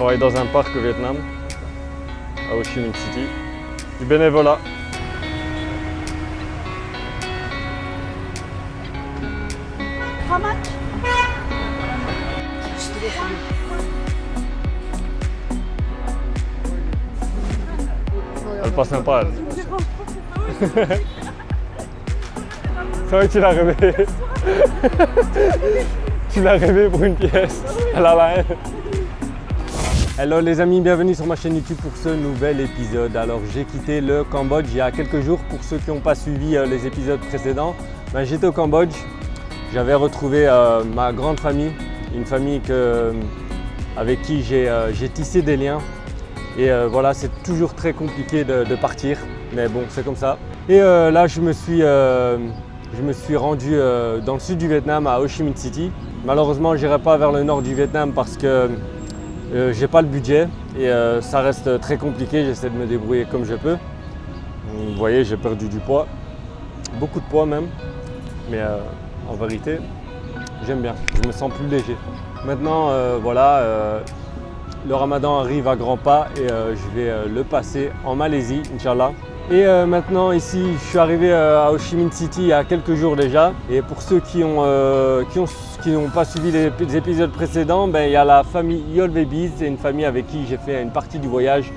travaille dans un parc au Vietnam, à Ho Chi Minh City. Du bénévolat. How much? Elle est pas sympa. elle. C'est vrai que tu l'as rêvé. tu l'as rêvé pour une pièce. Elle a la haine. Hello les amis, bienvenue sur ma chaîne YouTube pour ce nouvel épisode. Alors j'ai quitté le Cambodge il y a quelques jours. Pour ceux qui n'ont pas suivi euh, les épisodes précédents, ben, j'étais au Cambodge. J'avais retrouvé euh, ma grande famille, une famille avec qui j'ai euh, j'ai tissé des liens. Et voilà, c'est toujours très compliqué de, partir, mais bon, c'est comme ça. Et là, je me suis, je me suis rendu dans le sud du Vietnam, à Ho Chi Minh City. Malheureusement, je n'irai pas vers le nord du Vietnam parce que euh, j'ai pas le budget et euh, ça reste très compliqué. J'essaie de me débrouiller comme je peux. Vous voyez, j'ai perdu du poids, beaucoup de poids même, mais euh, en vérité, j'aime bien. Je me sens plus léger. Maintenant, voilà. le ramadan arrive à grands pas et je vais le passer en Malaisie, Inch'Allah. Et maintenant ici, je suis arrivé à Ho Chi Minh City il y a quelques jours déjà. Et pour ceux qui ont, euh, qui ont- qui n'ont pas suivi les, ép- les épisodes précédents, ben, il y a la famille Yol Babies, c'est une famille avec qui j'ai fait une partie du voyage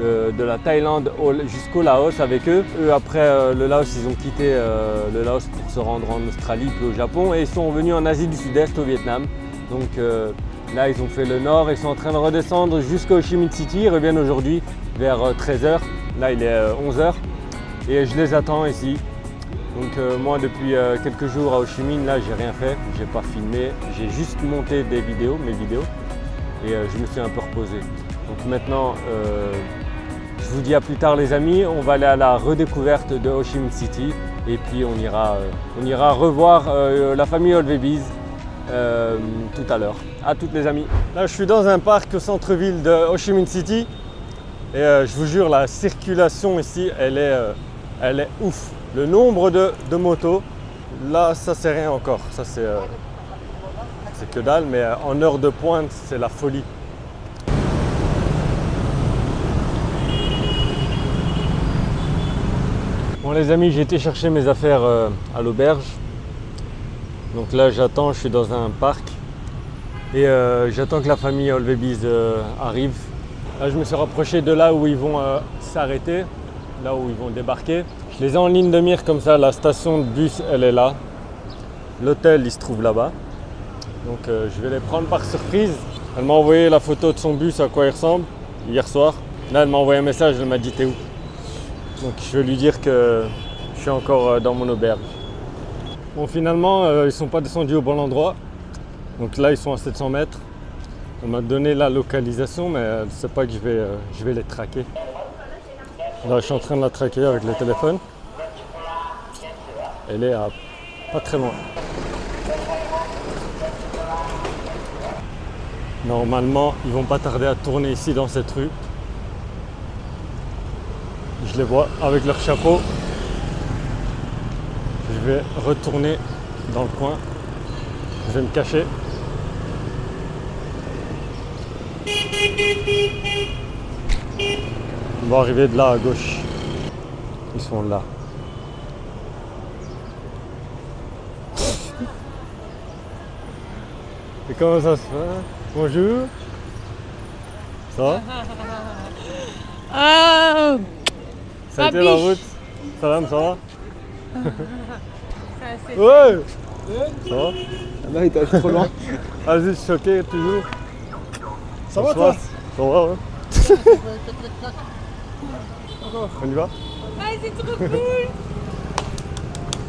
euh, de la Thaïlande au- jusqu'au Laos avec eux. Eux, après euh, le Laos, ils ont quitté euh, le Laos pour se rendre en Australie puis au Japon et ils sont venus en Asie du Sud-Est, au Vietnam. Donc là, ils ont fait le nord, ils sont en train de redescendre jusqu'à Ho Chi Minh City. Ils reviennent aujourd'hui vers 13h. Là, il est 11h et je les attends ici. Donc euh, moi, depuis euh, quelques jours à Ho Chi Minh, là, j'ai rien fait, j'ai pas filmé, j'ai juste monté des vidéos, mes vidéos, et euh, je me suis un peu reposé. Donc maintenant, je vous dis à plus tard les amis, on va aller à la redécouverte de Ho Chi Minh City et puis on ira, on ira revoir la famille euh, tout à l'heure. À toutes les amis. Là je suis dans un parc au centre-ville de Ho Chi Minh City et je vous jure la circulation ici elle est ouf. Le nombre de, motos, là ça c'est rien encore, ça c'est euh, que dalle mais euh, en heure de pointe c'est la folie. Bon les amis, j'ai été chercher mes affaires euh, à l'auberge. Donc là j'attends, je suis dans un parc. Et j'attends que la famille euh, arrive. Là je me suis rapproché de là où ils vont s'arrêter, là où ils vont débarquer. Je les ai en ligne de mire comme ça, la station de bus elle est là. L'hôtel il se trouve là-bas. Donc euh, je vais les prendre par surprise. Elle m'a envoyé la photo de son bus, à quoi il ressemble, hier soir. Là elle m'a envoyé un message, elle m'a dit t'es où? Donc je vais lui dire que je suis encore euh, dans mon auberge. Bon finalement euh, ils ne sont pas descendus au bon endroit. Donc là ils sont à 700 mètres. On m'a donné la localisation mais elle ne sait pas que je vais, je vais les traquer. Je suis en train de la traquer avec le téléphone. Elle est à pas très loin. Normalement ils vont pas tarder à tourner ici dans cette rue. Je les vois avec leur chapeau. Je vais retourner dans le coin. Je vais me cacher. Ils vont arriver de là à gauche. Ils sont là. Et comment ça se fait? Bonjour. Ça va? Ah, Ça a été la route Salam, ça va? Ouais Ça va? Là, il t'a trop loin. Vas-y, choqué toujours. Ça va, toi? Ça va, ouais. On y va Ah, c'est trop cool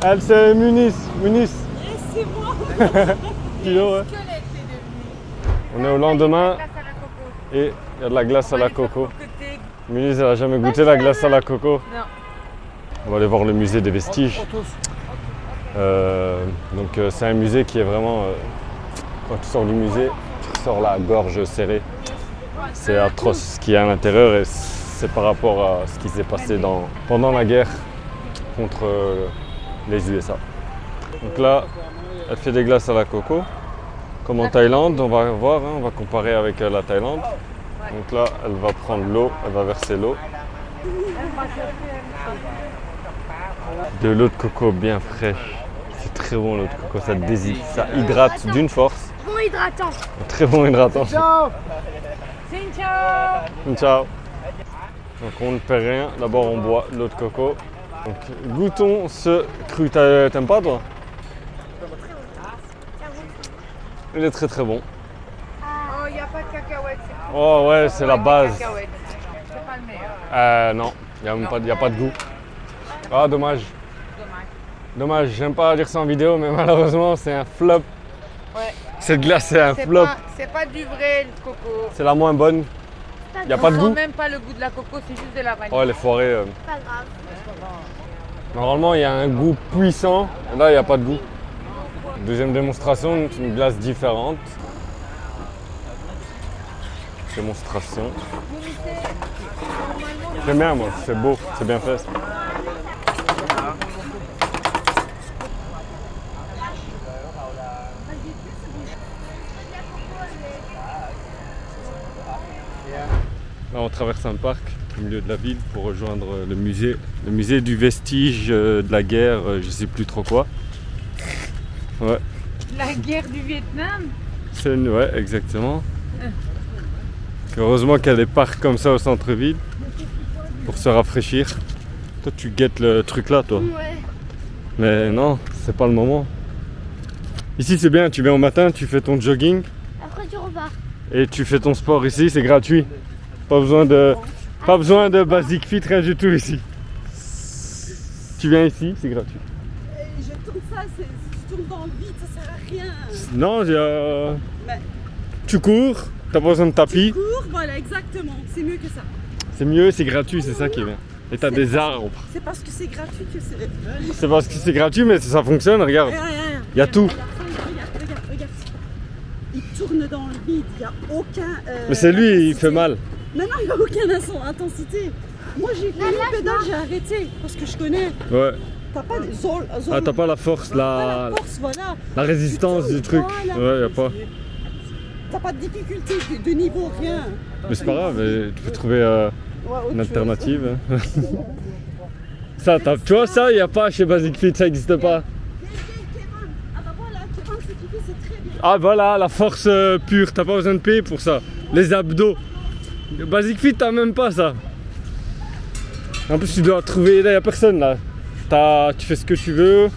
Elle, c'est Munis. Munis. C'est moi Kilo, ouais. Devenu. On est au lendemain et il y a de la glace à la coco. Munis, elle a jamais goûté la glace à la coco. Non. On va aller voir le musée des vestiges. Euh, donc euh, c'est un musée qui est vraiment... euh, quand tu sors du musée, tu ressors la gorge serrée. C'est atroce ce qu'il y a à l'intérieur et c'est par rapport à ce qui s'est passé dans, pendant la guerre contre euh, les USA. Donc là, elle fait des glaces à la coco, comme en Thaïlande. On va voir, hein, on va comparer avec euh, la Thaïlande. Donc là, elle va prendre l'eau, elle va verser l'eau. De l'eau de coco bien fraîche. C'est très bon l'eau de coco, ça déshydrate, ça hydrate d'une force. Bon hydratant. Très bon hydratant. Ciao Ciao Ciao. Donc on ne paie rien, d'abord on boit l'eau de coco. Donc goûtons ce cru. T'a- T'aimes pas toi? Il est très très bon. Oh, il n'y a pas de cacahuètes. Oh ouais, c'est la base. C'est pas le meilleur. Euh, non, il n'y a, pas- y a pas de goût. Ah, dommage. Dommage. Dommage, j'aime pas dire ça en vidéo, mais malheureusement, c'est un flop. Ouais. Cette glace, c'est un flop. c'est pas du vrai le coco. C'est la moins bonne. Il n'y a pas de goût. même pas le goût de la coco, c'est juste de la vanille. Oh, elle est foirée. euh. Pas grave. Normalement, il y a un goût puissant. Là, il n'y a pas de goût. Deuxième démonstration, une glace différente. Démonstration. J'aime bien, moi. C'est beau, c'est bien fait. Là, on traverse un parc au milieu de la ville pour rejoindre le musée, le musée du vestige euh, de la guerre, euh, je sais plus trop quoi. Ouais, La guerre du Vietnam? C'est une, ouais, exactement. Heureusement qu'il y a des parcs comme ça au centre-ville pour se rafraîchir. Toi, tu guettes le truc là, toi. Ouais. Mais non, c'est pas le moment. Ici, c'est bien, tu viens au matin, tu fais ton jogging Après tu repars. et tu fais ton sport ici, c'est gratuit. Pas besoin de, pas besoin de basic fit, rien du tout ici. Tu viens ici, c'est gratuit. Je tourne ça, je tourne dans le vide, ça sert à rien. Non, j'ai, euh, Mais- tu cours, t'as pas besoin de tapis, Cours, voilà, exactement. C'est mieux que ça. c'est mieux, c'est gratuit, c'est ça qui est bien. Et t'as des arbres. C'est parce que c'est gratuit que c'est. C'est parce que c'est gratuit, mais ça fonctionne, regarde. Il y a tout. Regarde, regarde, regarde. Il tourne dans le vide, il n'y a aucun. euh, Mais c'est lui, il fait mal. Non, non, il n'y a aucune intensité. Moi, j'ai fait le pédale, j'ai arrêté parce que je connais. Ouais. T'as pas zone. Ah, t'as pas la force, Pas la, la force, voilà. la résistance du truc. Voilà. Ouais, y a pas. T'as pas de difficulté de, de niveau, rien. Mais c'est pas grave, tu peux trouver euh, Ouais, une alternative. ça, t'as- tu vois, ça, y a pas chez Basic Fit, ça n'existe pas. Ah bah voilà, Kevin, ce qu'il fait, c'est très bien. Ah voilà, la force euh, pure, t'as pas besoin de payer pour ça. Les abdos. Basic Fit, t'as même pas ça. En plus, tu dois trouver, là, y a personne là. Tu fais ce que tu veux.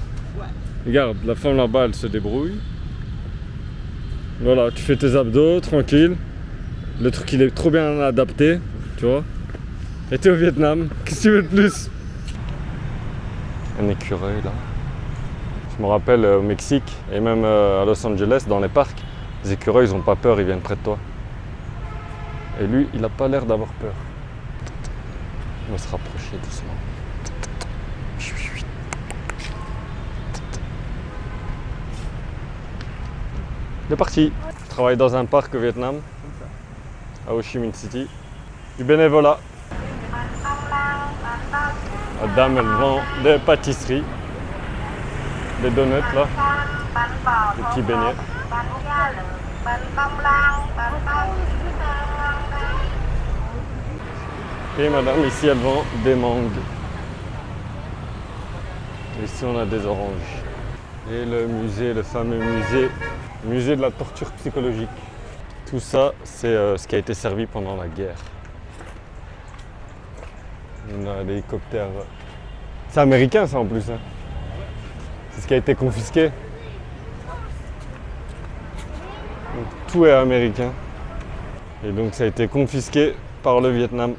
Regarde, la femme là-bas, elle se débrouille. Voilà, tu fais tes abdos, tranquille. Le truc, il est trop bien adapté, tu vois. Et t'es au Vietnam, qu'est-ce que tu veux de plus? Un écureuil là. Je me rappelle euh, au Mexique et même euh, à Los Angeles, dans les parcs, les écureuils, ils ont pas peur, ils viennent près de toi. Et lui, il a pas l'air d'avoir peur. On va se rapprocher doucement. Il est parti. Je travaille dans un parc au Vietnam, à Ho Chi Minh City. Du bénévolat. La dame, elle vend des pâtisseries, des donuts là, des petits beignets. Et madame, ici, elle vend des mangues. Ici, on a des oranges. Et le musée, le fameux musée, musée de la torture psychologique. Tout ça, c'est euh, ce qui a été servi pendant la guerre. On a l'hélicoptère. C'est américain, ça en plus. hein. C'est ce qui a été confisqué. Donc, tout est américain. Et donc, ça a été confisqué par le Vietnam,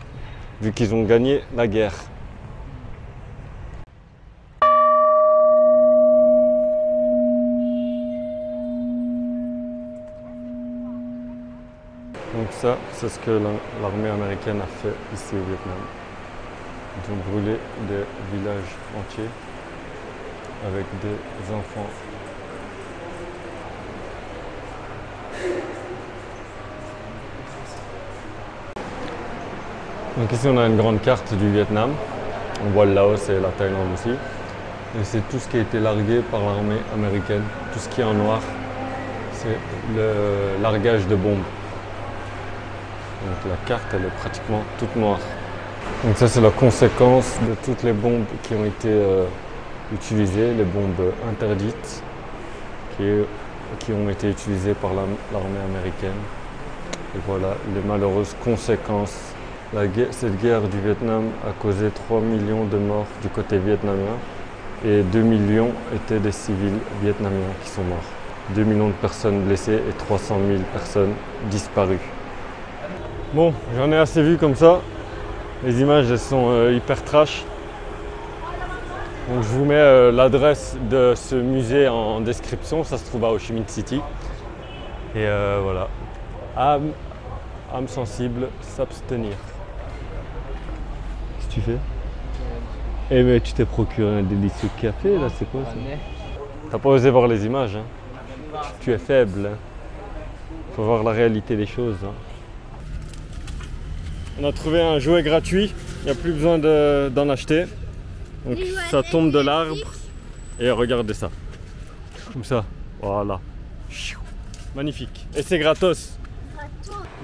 vu qu'ils ont gagné la guerre. Donc ça, c'est ce que la- l'armée américaine a fait ici au Vietnam. Ils ont brûlé des villages entiers avec des enfants. Donc ici on a une grande carte du Vietnam. On voit le Laos et la Thaïlande aussi. Et c'est tout ce qui a été largué par l'armée américaine. Tout ce qui est en noir, c'est le largage de bombes. Donc la carte, elle est pratiquement toute noire. Donc ça, c'est la conséquence de toutes les bombes qui ont été euh, utilisées, les bombes interdites, qui, ont été utilisées par la- l'armée américaine. Et voilà les malheureuses conséquences. Cette guerre du Vietnam a causé 3 millions de morts du côté vietnamien et 2 millions étaient des civils vietnamiens qui sont morts. 2 millions de personnes blessées et 300 000 personnes disparues. Bon, j'en ai assez vu comme ça. Les images, sont euh, hyper trash. Donc je vous mets euh, l'adresse de ce musée en description. Ça se trouve à Ho Chi Minh City. Et euh, voilà. Âme, âme sensible, s'abstenir. Que tu fais Eh mais tu t'es procuré un délicieux café là, c'est quoi ça T'as pas osé voir les images, hein Tu es faible. hein. Faut voir la réalité des choses. hein. On a trouvé un jouet gratuit, il n'y a plus besoin de- d'en acheter. Donc ça tombe de l'arbre et regardez ça. Comme ça, voilà. Magnifique. Et c'est gratos.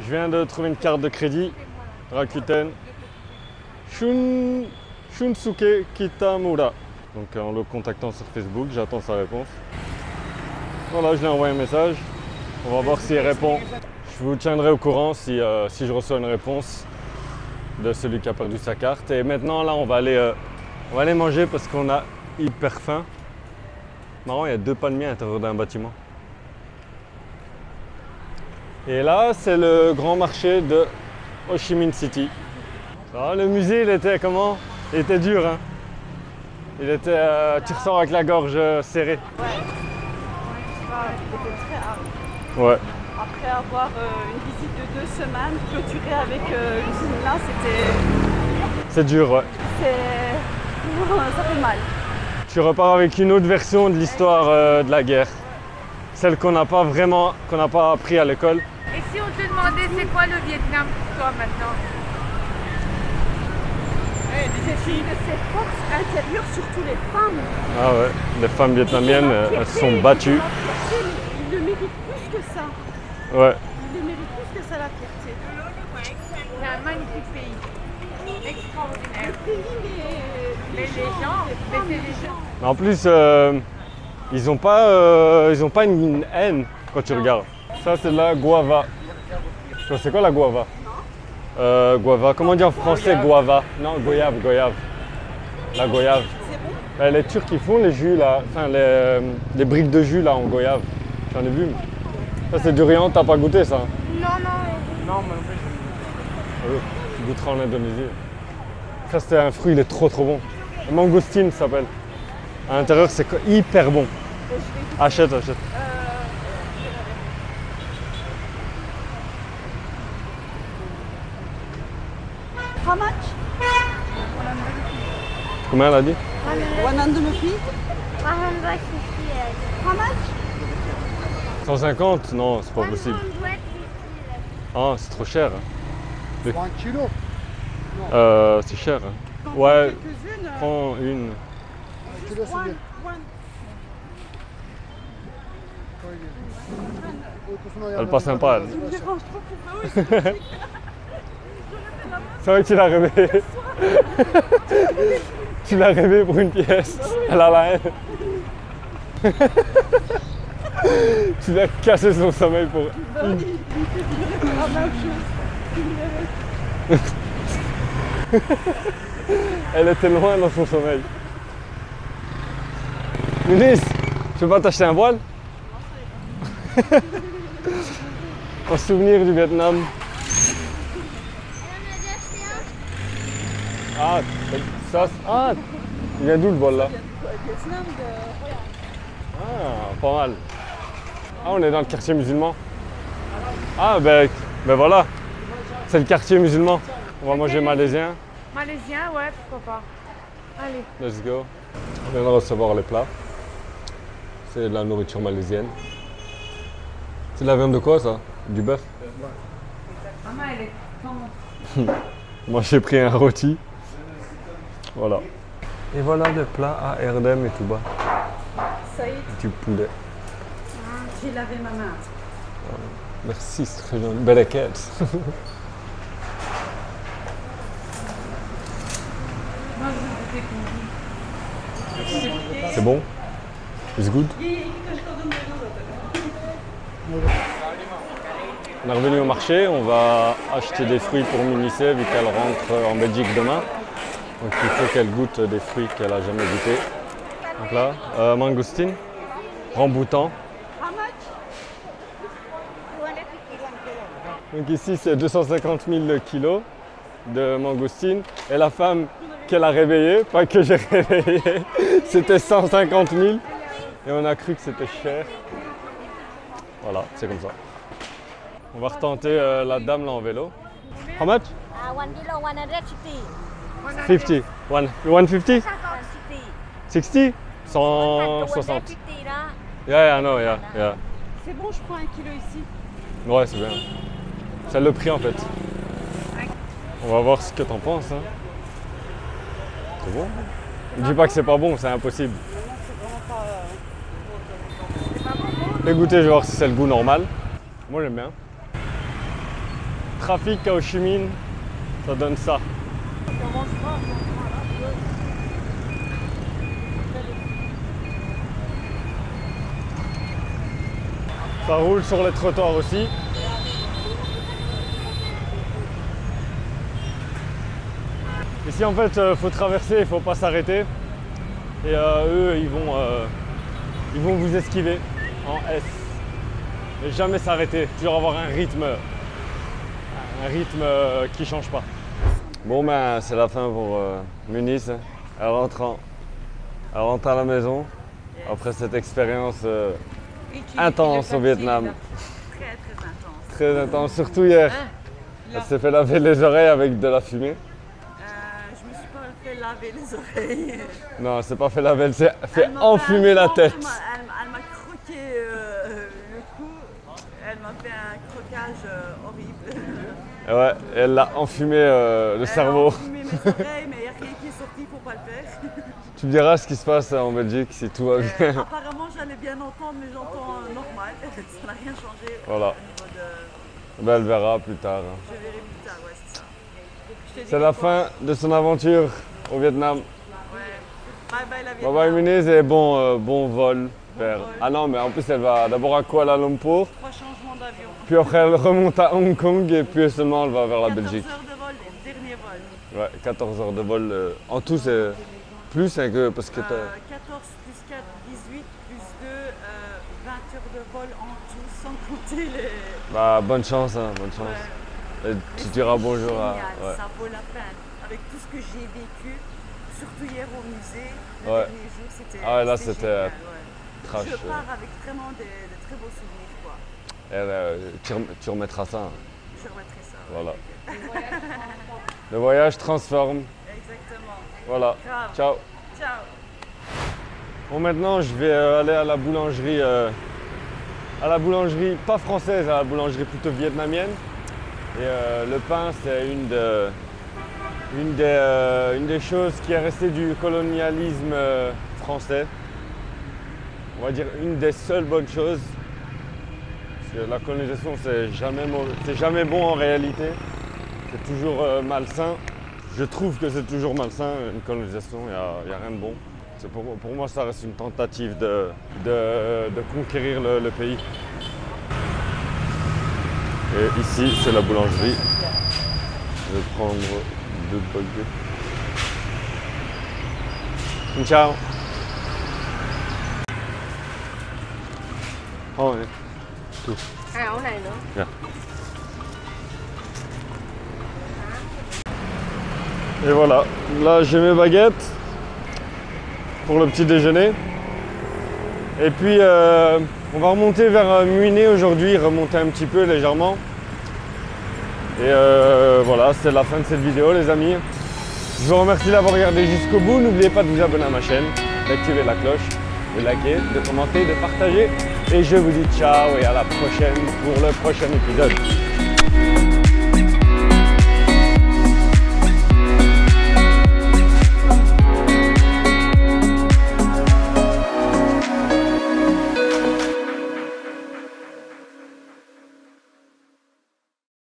Je viens de trouver une carte de crédit. Rakuten. Shun... Shunsuke Kitamura. Donc en le contactant sur Facebook, j'attends sa réponse. Voilà, je lui ai envoyé un message. On va voir s'il répond. Je vous tiendrai au courant si, euh, si je reçois une réponse de celui qui a perdu sa carte. Et maintenant, là, on va aller, euh, on va aller manger parce qu'on a hyper faim. Marrant, il y a deux palmiers à l'intérieur d'un bâtiment. Et là, c'est le grand marché de Ho Chi Minh City. Ah, le musée, il était comment? Il était dur, hein Il était... euh, tu ressors avec la gorge euh, serrée. C'était très hard. Ouais. Après avoir euh, une visite de deux semaines clôturée avec euh, l'usine là, c'était. C'est dur, ouais. c'est- Ça fait mal. Tu repars avec une autre version de l'histoire euh, de la guerre. Celle qu'on n'a pas vraiment, qu'on n'a pas appris à l'école. Et si on te demandait c'est quoi le Vietnam pour toi maintenant? C'est une de ces forces intérieures, surtout les femmes. Ah ouais, les femmes vietnamiennes, elles se sont battues. Ils le méritent plus que ça. Ouais. Ils le méritent plus que ça, la fierté. C'est un magnifique pays. Extraordinaire. Pays, Mais mais les gens, les gens. Mais en plus, euh, ils n'ont pas, euh, ils ont pas une haine quand tu regardes. Ça, c'est de la guava. C'est quoi la guava? Euh, Guava. Comment on dit en français guava? Non, goyave, goyave. La goyave. c'est bon? Ben, les Turcs, ils font les jus là, enfin les, euh, les briques de jus là en goyave. J'en ai vu. Ça, c'est du riant, t'as pas goûté ça? Non, non. Non, mais Ah oui, tu goûteras en Indonésie. Ça, c'était un fruit, il est trop trop bon. Le Mangostine ça s'appelle. À l'intérieur, c'est hyper bon. Achète, achète. How much? Combien elle a dit? 150 How much? 150 Non, c'est pas possible. Ah, c'est trop cher. hein. Pour un kilo? Euh, c'est cher. hein. Ouais, euh, prends une. Un kilo, c'est bien. one, one. Elle est pas sympa, elle. C'est vrai que tu l'as rêvé. tu l'as rêvé pour une pièce. Elle a la haine. tu lui as cassé son sommeil pour. La même chose. Elle était loin dans son sommeil. Eunice, tu veux pas t'acheter un voile? En souvenir du Vietnam. Ah, ah, il vient d'où le voile là Vietnam de. Ah, pas mal. Ah, on est dans le quartier musulman. Ah, ben, ben voilà. C'est le quartier musulman. On va manger malaisien. Malaisien, ouais, pourquoi pas. Allez. Let's go. On vient de recevoir les plats. C'est de la nourriture malaisienne. C'est de la viande de quoi ça? Du bœuf? Maman, elle est Moi j'ai pris un rôti. Voilà. Et voilà le plat à Erdem et Touba. Saïd. Du poulet. J'ai lavé ma main. Merci, c'est très joli. Belle quête. C'est bon? It's good? On est revenu au marché, on va acheter des fruits pour Munice vu qu'elle rentre en Belgique demain. Donc il faut qu'elle goûte des fruits qu'elle a jamais goûtés. Donc là, euh, mangoustine, ramboutan. Donc ici c'est 250 000 kilos de mangoustine. Et la femme qu'elle a réveillée, pas que j'ai réveillée, c'était 150 000. Et on a cru que c'était cher. Voilà, c'est comme ça. On va retenter euh, la dame là en vélo. How much? Uh, one kilo, 150. 50. One, 150 150. 60 160. 150 là. Yeah, yeah, no, yeah, yeah. C'est bon, je prends un kilo ici. Ouais, c'est bien. C'est le prix en fait. On va voir ce que t'en penses. Hein. C'est bon? Dis pas que c'est pas bon, c'est impossible. Fais goûter, je vais voir si c'est le goût normal. Moi j'aime bien. Trafic Minh, ça donne ça. Ça roule sur les trottoirs aussi. Ici en fait il faut traverser, il faut pas s'arrêter. Et euh, eux ils vont, euh, ils vont vous esquiver en S. Et jamais s'arrêter, toujours avoir un rythme, un rythme euh, qui change pas. Bon ben c'est la fin pour euh, Muniz. Elle rentre, en- elle rentre à la maison après cette expérience euh, intense au Vietnam. Très très intense. Très intense, surtout hier. Elle s'est fait laver les oreilles avec de la fumée. Euh, je me suis pas fait laver les oreilles. Non, elle s'est pas fait laver, elle s'est fait enfumer la tête. Elle m'a- elle m'a- elle m'a croqué euh, le cou. Elle m'a fait un croquage euh, horrible. Et ouais, elle a enfumé euh, le Elle cerveau. a enfumé mes oreilles, mais il n'y a rien qui est sorti, il faut pas le faire. Tu me diras ce qui se passe en Belgique si tout va bien. Euh, apparemment, j'allais bien entendre, mais j'entends euh, normal. Ça n'a rien changé Voilà. au niveau de. Ben, elle verra plus tard. hein. Je verrai plus tard, ouais, c'est ça. C'est la fin de son aventure au Vietnam. Ouais. Bye bye la Bye Vietnam. bye Muniz et bon, euh, bon vol vers. vol. Ah non, mais en plus elle va d'abord à Kuala Lumpur, Trois. Puis après elle remonte à Hong Kong et puis seulement elle va vers la 14 Belgique. heures de vol, dernier vol. Ouais, 14 heures de vol. euh, en tout c'est plus hein, que parce que t'as. Euh, 14 plus 4, 18 plus 2, euh, 20 heures de vol en tout, sans compter les. Bah bonne chance, hein, bonne chance. Ouais. Et tu diras bonjour à. ouais. Ça vaut la peine. Avec tout ce que j'ai vécu, surtout hier au musée, le Ouais. dernier jour, c'était. Ah là, c'était, euh. Trash. Je euh. pars avec vraiment de très beaux souvenirs, quoi. Et, euh, tu, rem- tu remettras ça. Je remettrai ça. Voilà. Le voyage transforme. Exactement. Voilà. Grave. Ciao. Ciao. Bon maintenant je vais euh, aller à la boulangerie. euh, à la boulangerie, pas française, à la boulangerie plutôt vietnamienne. Et euh, le pain c'est une, de- une, des, une des choses qui est restée du colonialisme français. On va dire une des seules bonnes choses. La colonisation c'est jamais, jamais bon en réalité. C'est toujours euh, malsain. Je trouve que c'est toujours malsain, une colonisation, il n'y a, rien de bon. Pour, moi, ça reste une tentative de, conquérir le, pays. Et ici, c'est la boulangerie. Je vais prendre deux baguettes. Ciao Oh. Áo này nữa. Et voilà, là j'ai mes baguettes pour le petit déjeuner. Et puis euh, on va remonter vers euh, Muiné aujourd'hui, remonter un petit peu légèrement. Et euh, voilà, c'est la fin de cette vidéo les amis. Je vous remercie d'avoir regardé jusqu'au bout. N'oubliez pas de vous abonner à ma chaîne, d'activer la cloche, de liker, de commenter, de partager. Et je vous dis ciao et à la prochaine pour le prochain épisode.